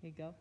Here you go.